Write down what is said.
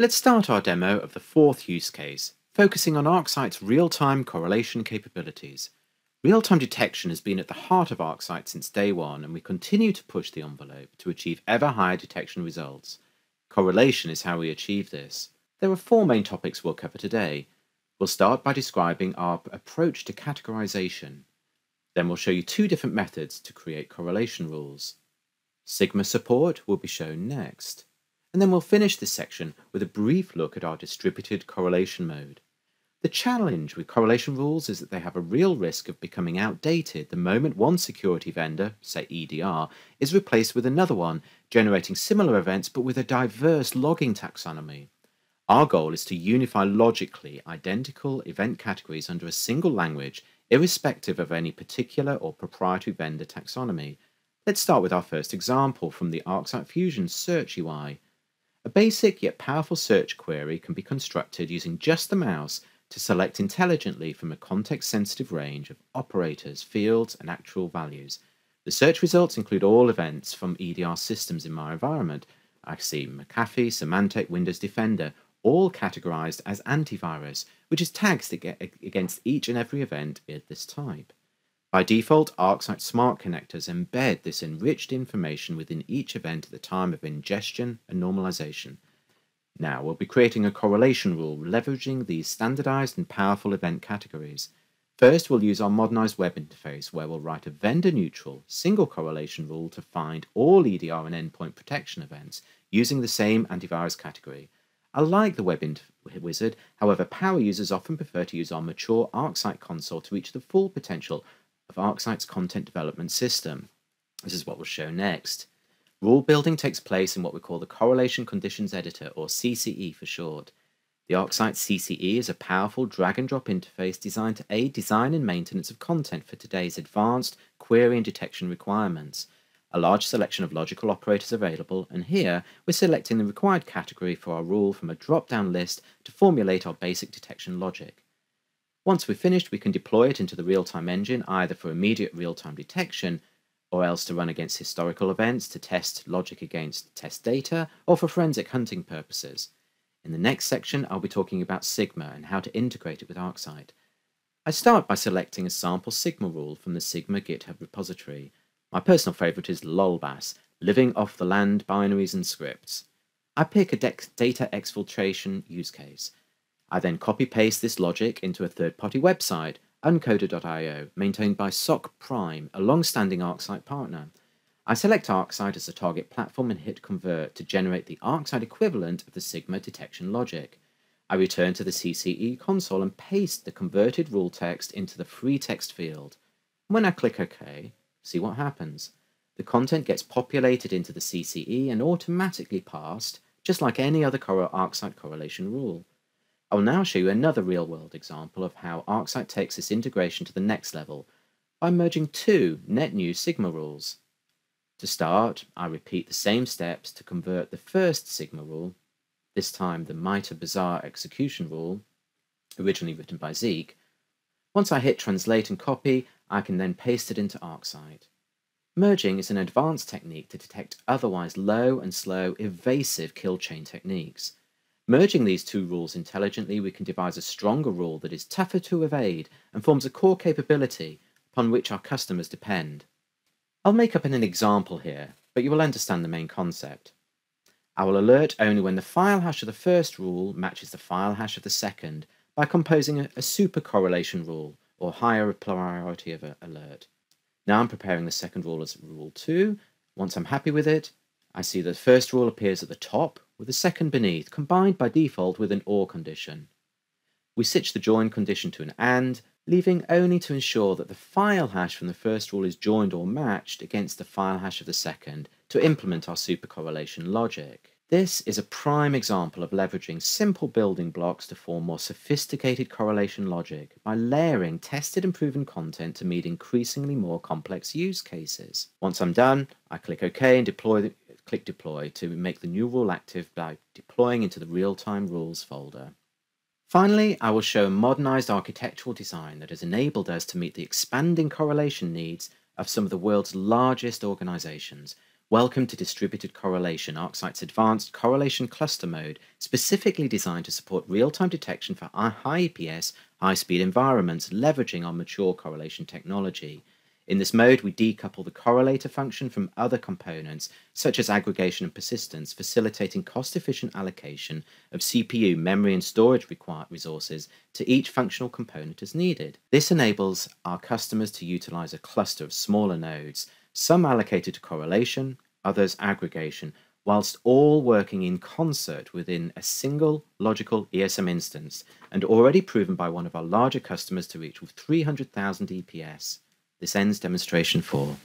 Let's start our demo of the fourth use case, focusing on ArcSight's real-time correlation capabilities. Real-time detection has been at the heart of ArcSight since day one, and we continue to push the envelope to achieve ever higher detection results. Correlation is how we achieve this. There are four main topics we'll cover today. We'll start by describing our approach to categorization. Then we'll show you two different methods to create correlation rules. Sigma support will be shown next. And then we'll finish this section with a brief look at our distributed correlation mode. The challenge with correlation rules is that they have a real risk of becoming outdated the moment one security vendor, say EDR, is replaced with another one, generating similar events but with a diverse logging taxonomy. Our goal is to unify logically identical event categories under a single language, irrespective of any particular or proprietary vendor taxonomy. Let's start with our first example from the ArcSight Fusion Search UI. A basic yet powerful search query can be constructed using just the mouse to select intelligently from a context-sensitive range of operators, fields, and actual values. The search results include all events from EDR systems in my environment. I see McAfee, Symantec, Windows Defender, all categorized as antivirus, which is tagged against each and every event of this type. By default, ArcSight Smart Connectors embed this enriched information within each event at the time of ingestion and normalization. Now we'll be creating a correlation rule leveraging these standardized and powerful event categories. First, we'll use our modernized web interface where we'll write a vendor-neutral single correlation rule to find all EDR and endpoint protection events using the same antivirus category. I like the web wizard, however, power users often prefer to use our mature ArcSight console to reach the full potential of ArcSight's content development system. This is what we'll show next. Rule building takes place in what we call the Correlation Conditions Editor, or CCE for short. The ArcSight CCE is a powerful drag and drop interface designed to aid design and maintenance of content for today's advanced query and detection requirements. A large selection of logical operators available, and here we're selecting the required category for our rule from a drop-down list to formulate our basic detection logic. Once we've finished, we can deploy it into the real-time engine either for immediate real-time detection or else to run against historical events to test logic against test data, or for forensic hunting purposes. In the next section, I'll be talking about Sigma and how to integrate it with ArcSight. I start by selecting a sample Sigma rule from the Sigma GitHub repository. My personal favorite is LOLBAS, Living Off the Land Binaries and Scripts. I pick a data exfiltration use case. I then copy-paste this logic into a third-party website, Uncoder.io, maintained by SOC Prime, a long-standing ArcSight partner. I select ArcSight as the target platform and hit Convert to generate the ArcSight equivalent of the Sigma detection logic. I return to the CCE console and paste the converted rule text into the free text field. When I click OK, see what happens. The content gets populated into the CCE and automatically parsed, just like any other ArcSight correlation rule. I will now show you another real-world example of how ArcSight takes this integration to the next level by merging two net new Sigma rules. To start, I repeat the same steps to convert the first Sigma rule, this time the MITRE Bazaar execution rule, originally written by Zeek. Once I hit translate and copy, I can then paste it into ArcSight. Merging is an advanced technique to detect otherwise low and slow evasive kill chain techniques. Merging these two rules intelligently, we can devise a stronger rule that is tougher to evade and forms a core capability upon which our customers depend. I'll make up an example here, but you will understand the main concept. I will alert only when the file hash of the first rule matches the file hash of the second by composing a, a super correlation rule or higher priority of alert. Now I'm preparing the second rule as rule 2. Once I'm happy with it, I see the first rule appears at the top with the second beneath, combined by default with an OR condition. We switch the join condition to an AND, leaving only to ensure that the file hash from the first rule is joined or matched against the file hash of the second to implement our supercorrelation logic. This is a prime example of leveraging simple building blocks to form more sophisticated correlation logic by layering tested and proven content to meet increasingly more complex use cases. Once I'm done, I click OK and deploy click deploy to make the new rule active by deploying into the real-time rules folder. Finally, I will show a modernized architectural design that has enabled us to meet the expanding correlation needs of some of the world's largest organizations Welcome to Distributed Correlation, ArcSight's advanced correlation cluster mode, specifically designed to support real-time detection for high EPS, high-speed environments, leveraging our mature correlation technology. In this mode, we decouple the correlator function from other components, such as aggregation and persistence, facilitating cost-efficient allocation of CPU, memory, and storage required resources to each functional component as needed. This enables our customers to utilize a cluster of smaller nodes, some allocated to correlation, others aggregation, whilst all working in concert within a single logical ESM instance and already proven by one of our larger customers to reach with 300,000 EPS. This ends demonstration 4.